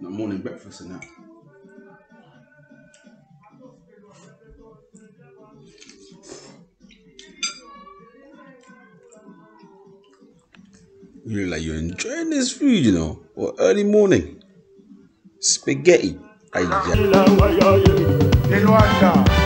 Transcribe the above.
The morning breakfast and that. You look like you're enjoying this food, you know. Or early morning. Spaghetti. Ay, yeah.